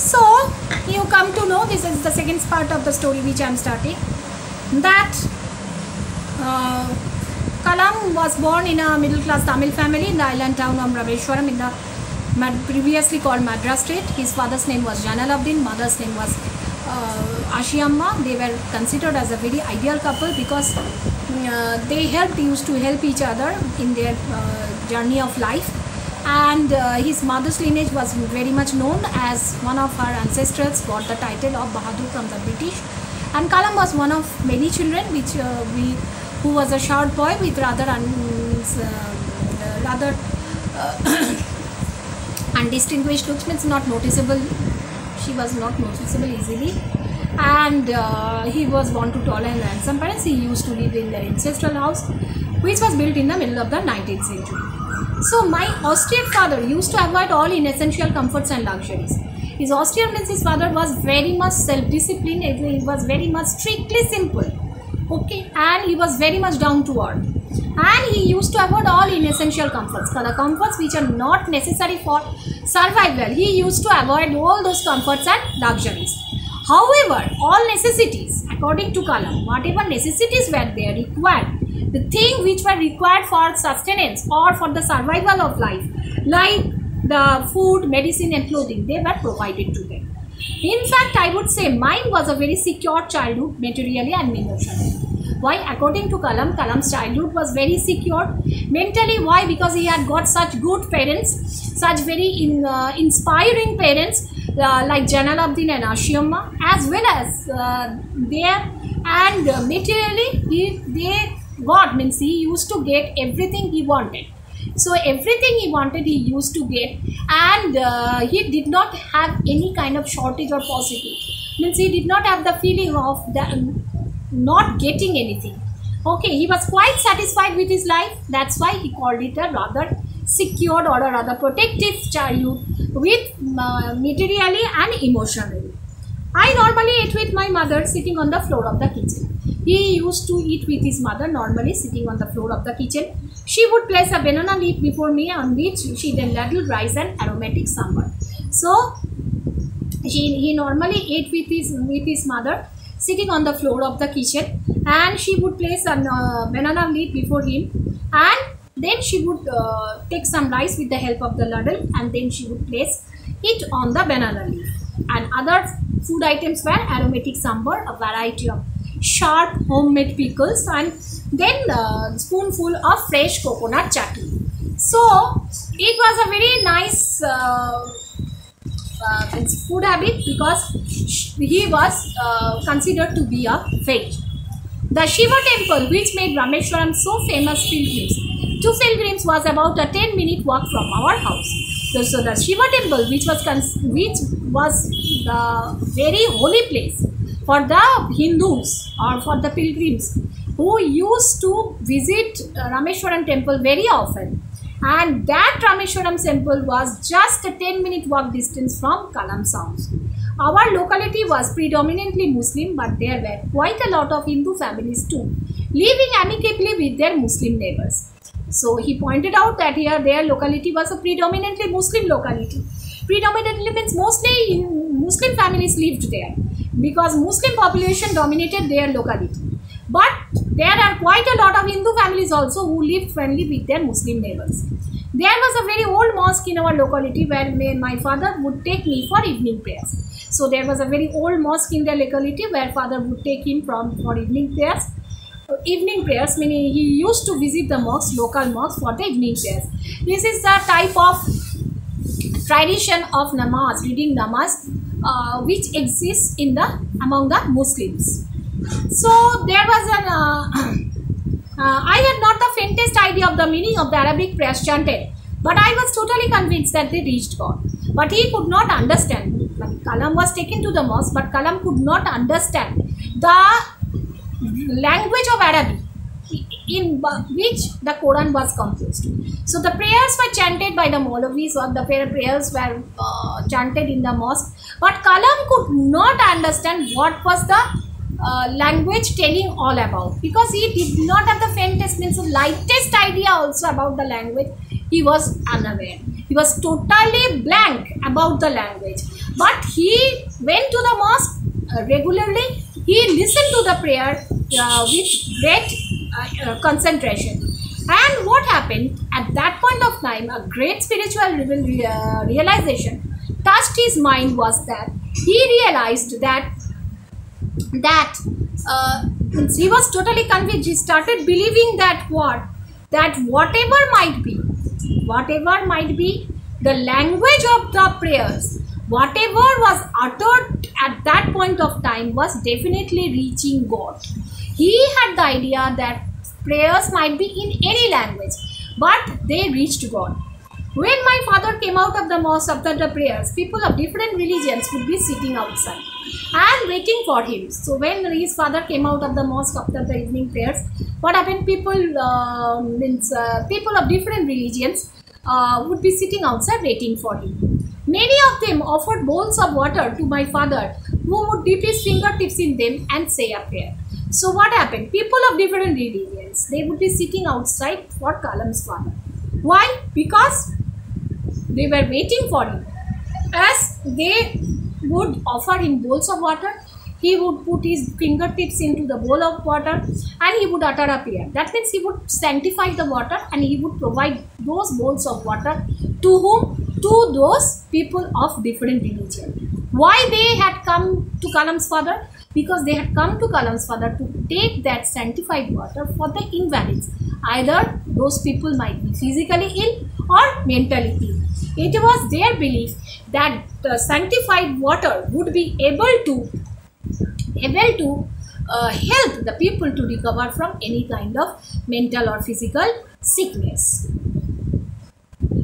So you come to know this is the second part of the story which I am starting that uh, Kalam was born in a middle class Tamil family in the island town of Rameshwaram in the previously called Madras state. His father's name was Janaluddin, mother's name was uh, Ashiamma. They were considered as a very ideal couple because uh, they helped used to help each other in their uh, journey of life and uh, his mother's lineage was very much known as one of her ancestors got the title of Bahadur from the British. And Kalam was one of many children which uh, we who was a short boy with rather un, uh, rather uh, undistinguished looks. Means not noticeable. She was not noticeable easily and uh, he was born to tall and handsome parents he used to live in their ancestral house which was built in the middle of the 19th century so my austere father used to avoid all inessential comforts and luxuries. His austere means his father was very much self-disciplined. He was very much strictly simple. Okay, and he was very much down to earth. And he used to avoid all inessential comforts. for The comforts which are not necessary for survival, he used to avoid all those comforts and luxuries. However, all necessities, according to Kalam, whatever necessities were there required, the thing which were required for sustenance or for the survival of life, like the food, medicine, and clothing, they were provided to them. In fact, I would say mine was a very secure childhood, materially and emotionally. Why? According to Kalam, Kalam's childhood was very secure. Mentally, why? Because he had got such good parents, such very in, uh, inspiring parents uh, like Janaluddin and Ashiamma, as well as uh, there and uh, materially, he, they got means he used to get everything he wanted. So everything he wanted, he used to get, and uh, he did not have any kind of shortage or paucity. Means he did not have the feeling of the, not getting anything. Okay, he was quite satisfied with his life. That's why he called it a rather secured or a rather protective childhood with uh, materially and emotionally. I normally ate with my mother sitting on the floor of the kitchen. He used to eat with his mother normally sitting on the floor of the kitchen. She would place a banana leaf before me on which she then ladled rice and aromatic sambar. So he, he normally ate with his with his mother sitting on the floor of the kitchen and she would place a uh, banana leaf before him and then she would uh, take some rice with the help of the ladle and then she would place it on the banana leaf and other food items were aromatic sambar a variety of sharp homemade pickles and then a spoonful of fresh coconut chutney so it was a very nice uh, uh, food habit because he was uh, considered to be a veg. The Shiva temple which made Rameshwaram so famous pilgrims. To pilgrims was about a 10 minute walk from our house. So, so the Shiva temple which was which was the very holy place for the Hindus or for the pilgrims who used to visit Rameshwaram temple very often and that Rameshwaram temple was just a 10 minute walk distance from Kalam house. Our locality was predominantly Muslim but there were quite a lot of Hindu families too, living amicably with their Muslim neighbors. So he pointed out that here their locality was a predominantly Muslim locality. Predominantly means mostly Muslim families lived there because Muslim population dominated their locality. But there are quite a lot of Hindu families also who lived friendly with their Muslim neighbors. There was a very old mosque in our locality where my father would take me for evening prayers. So there was a very old mosque in their locality where father would take him from for evening prayers. Evening prayers meaning he used to visit the mosque, local mosque for the evening prayers. This is the type of tradition of namaz, reading namaz, uh, which exists in the among the Muslims. So there was an. Uh, uh, I had not the faintest idea of the meaning of the Arabic prayers chanted, but I was totally convinced that they reached God. But he could not understand. Kalam was taken to the mosque, but Kalam could not understand the language of Arabic in which the Quran was composed. So the prayers were chanted by the Maulavis or the prayers were uh, chanted in the mosque, but Kalam could not understand what was the uh, language telling all about because he did not have the faintest means of lightest idea also about the language he was unaware He was totally blank about the language. But he went to the mosque uh, regularly. He listened to the prayer uh, with great uh, uh, concentration. And what happened at that point of time, a great spiritual uh, realization touched his mind was that he realized that that uh, he was totally convinced he started believing that what that whatever might be whatever might be the language of the prayers whatever was uttered at that point of time was definitely reaching god he had the idea that prayers might be in any language but they reached god when my father came out of the mosque after the prayers, people of different religions would be sitting outside and waiting for him. So when his father came out of the mosque after the evening prayers, what happened? People uh, means uh, people of different religions uh, would be sitting outside waiting for him. Many of them offered bowls of water to my father, who would dip his fingertips in them and say a prayer. So what happened? People of different religions they would be sitting outside for Kalam's father. Why? Because they were waiting for him. As they would offer him bowls of water, he would put his fingertips into the bowl of water and he would utter a prayer. That means he would sanctify the water and he would provide those bowls of water to whom? To those people of different religion. Why they had come to Kalam's father? Because they had come to Kalam's father to take that sanctified water for the invalids. Either those people might be physically ill or mentally ill. It was their belief that the sanctified water would be able to able to uh, help the people to recover from any kind of mental or physical sickness.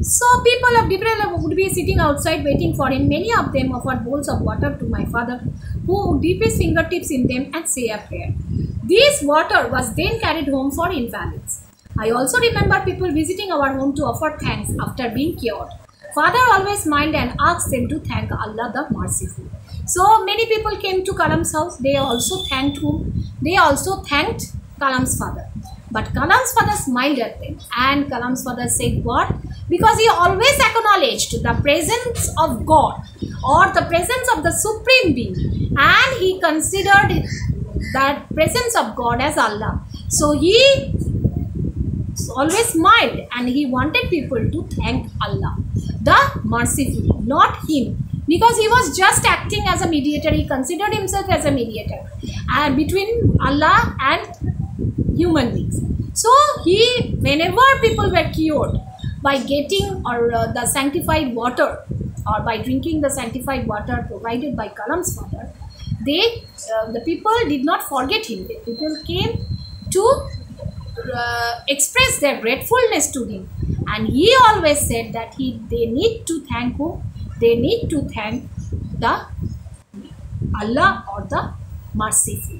So people of different level would be sitting outside waiting for him. Many of them offered bowls of water to my father, who would dip his fingertips in them and say a prayer. This water was then carried home for invalids. I also remember people visiting our home to offer thanks after being cured. Father always smiled and asked them to thank Allah the Merciful. So many people came to Kalam's house. They also thanked whom? They also thanked Kalam's father. But Kalam's father smiled at them and Kalam's father said what? Because he always acknowledged the presence of God or the presence of the Supreme Being and he considered that presence of God as Allah. So he always smiled and he wanted people to thank Allah, the merciful, not him. Because he was just acting as a mediator, he considered himself as a mediator and between Allah and human beings. So he, whenever people were cured by getting or uh, the sanctified water or by drinking the sanctified water provided by Kalam's father, they, uh, the people did not forget him. The people came to uh, express their gratefulness to him. And he always said that he they need to thank who? They need to thank the allah or the merciful